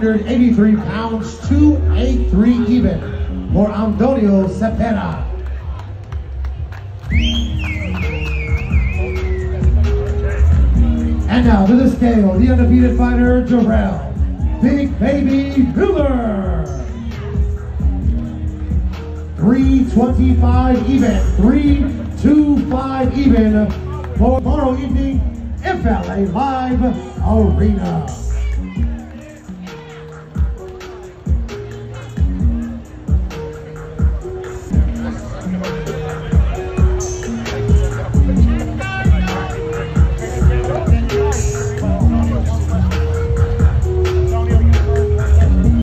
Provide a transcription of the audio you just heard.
183 pounds, 283 even for Antonio Zepeda. And now to the scale, the undefeated fighter, Jarrell Big Baby Hoover. 325 even, 325 even for tomorrow evening, FLA Live Arena.